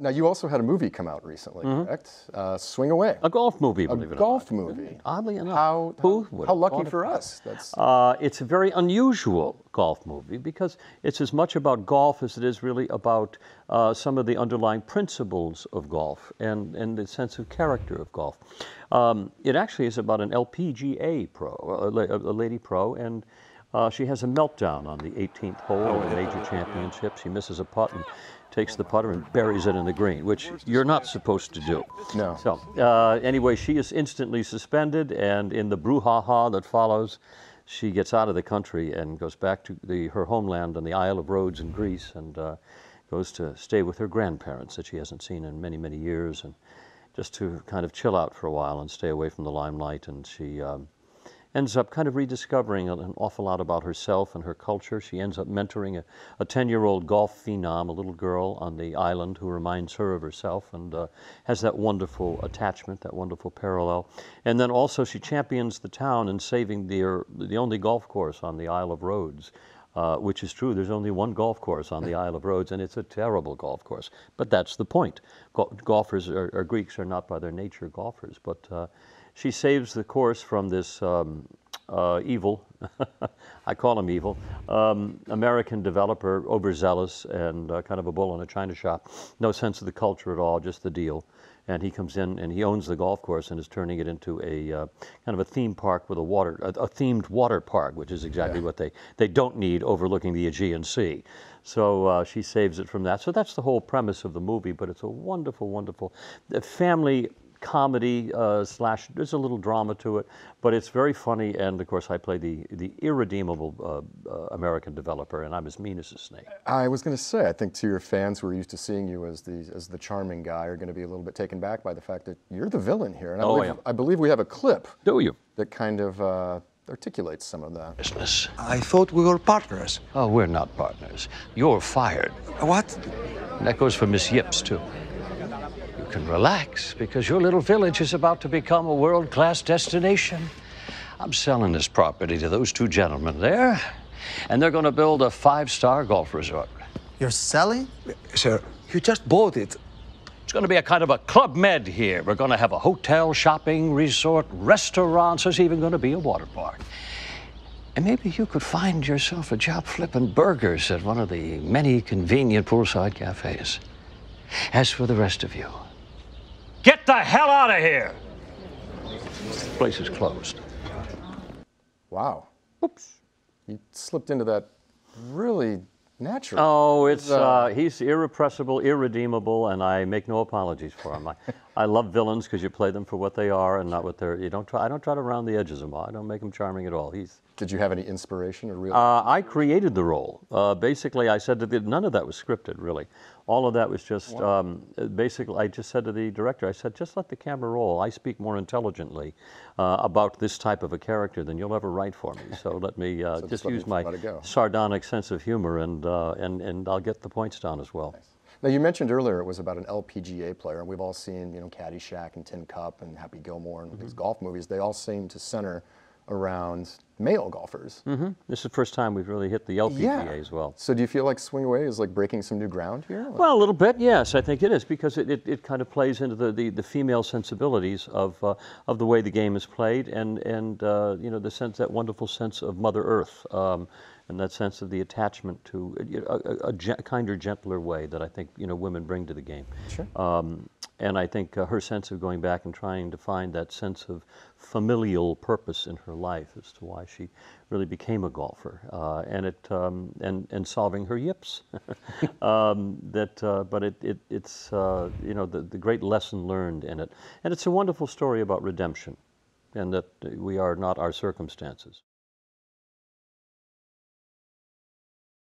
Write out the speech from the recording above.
Now, you also had a movie come out recently, correct? Uh, Swing Away. A golf movie, A believe it or golf movie. Oddly enough. How, Who how, how lucky for us. That's Uh, it's a very unusual golf movie because it's as much about golf as it is really about uh, some of the underlying principles of golf and, and the sense of character of golf. Um, it actually is about an LPGA pro, a, a lady pro, and uh, she has a meltdown on the 18th hole of a major championship. She misses a putt and takes the putter and buries it in the green, which you're not supposed to do. No. So uh, anyway, she is instantly suspended, and in the brouhaha that follows, she gets out of the country and goes back to the, her homeland on the Isle of Rhodes in Greece, and uh, goes to stay with her grandparents that she hasn't seen in many, many years, and just to kind of chill out for a while and stay away from the limelight. And she um, ends up kind of rediscovering an awful lot about herself and her culture. She ends up mentoring a 10 year old golf phenom, a little girl on the island who reminds her of herself and uh, has that wonderful attachment, that wonderful parallel. And then also, she champions the town in saving their, the only golf course on the Isle of Rhodes. Uh, which is true. There's only one golf course on the Isle of Rhodes, and it's a terrible golf course. But that's the point. Gol- golfers are, or Greeks are not by their nature golfers. But uh, she saves the course from this um, uh, evil, I call him evil, um, American developer, overzealous and uh, kind of a bull in a china shop. No sense of the culture at all, just the deal. And he comes in and he owns the golf course and is turning it into a uh, kind of a theme park with a water, a, a themed water park, which is exactly what they, they don't need overlooking the Aegean Sea. So uh, she saves it from that. So that's the whole premise of the movie, but it's a wonderful, wonderful family comedy uh, slash there's a little drama to it but it's very funny and of course i play the the irredeemable uh, uh, american developer and i'm as mean as a snake I was going to say, I think to your fans who are used to seeing you as the as the charming guy are going to be a little bit taken back by the fact that you're the villain here. And I, Oh, believe, yeah. I believe we have a clip do you that kind of uh, articulates some of that. business I thought we were partners. oh we're not partners you're fired What? and that goes for miss yips too you can relax because your little village is about to become a world-class destination i'm selling this property to those two gentlemen there and they're going to build a five-star golf resort You're selling? Sir, you just bought it. It's going to be a kind of a club med here. We're going to have a hotel, shopping, resort, restaurants. There's even going to be a water park. And maybe you could find yourself a job flipping burgers at one of the many convenient poolside cafes. As for the rest of you, get the hell out of here! The place is closed. Wow, Oops. He slipped into that really natural. Oh, it's uh, uh, he's irrepressible, irredeemable, and I make no apologies for him. I, I love villains because you play them for what they are and not what they're. You don't try. I don't try to round the edges of them. I don't make them charming at all. He's. Did you have any inspiration or real? Uh, I created the role. Uh, basically, I said that the, none of that was scripted. Really, all of that was just um, basically. I just said to the director, I said, just let the camera roll. I speak more intelligently uh, about this type of a character than you'll ever write for me. So let me uh, just just let me use my it go. sardonic sense of humor, and uh, and and I'll get the points down as well. Now you mentioned earlier it was about an LPGA player, and we've all seen you know Caddyshack and Tin Cup and Happy Gilmore and Mm-hmm. these golf movies. They all seem to center around male golfers. hmm This is the first time we've really hit the LPGA as well. So do you feel like Swing Away is like breaking some new ground here? Well, a little bit, yes, I think it is because it, it, it kind of plays into the, the, the female sensibilities of uh, of the way the game is played, and and uh, you know the sense that wonderful sense of Mother Earth, um, and that sense of the attachment to uh, know, a, a, a kinder, gentler way that I think you know women bring to the game. Sure. Um, and I think uh, her sense of going back and trying to find that sense of familial purpose in her life as to why she really became a golfer, uh, and it um, and and solving her yips. um, that, uh, but it, it it's uh, you know the, the great lesson learned in it, and it's a wonderful story about redemption, and that we are not our circumstances.